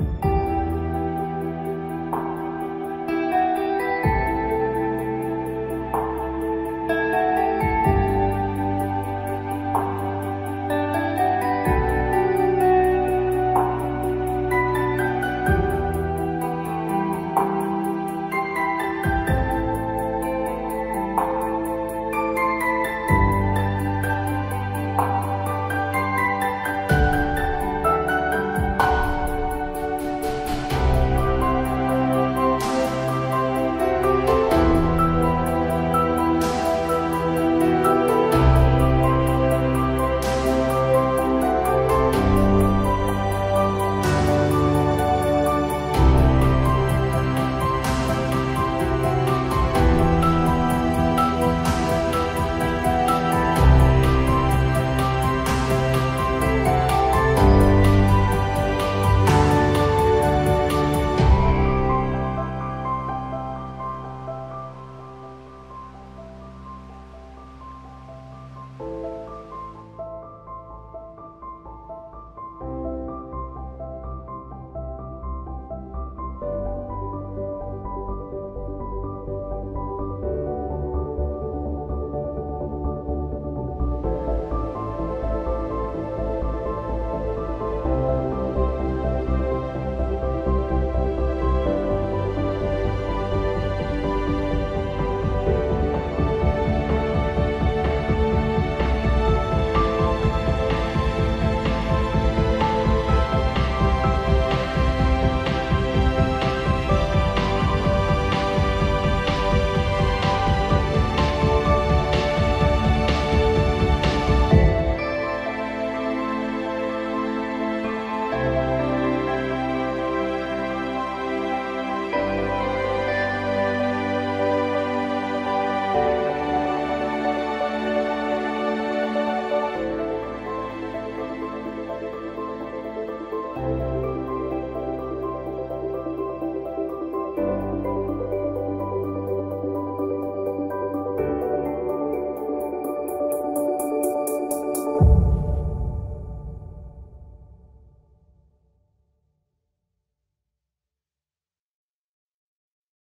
you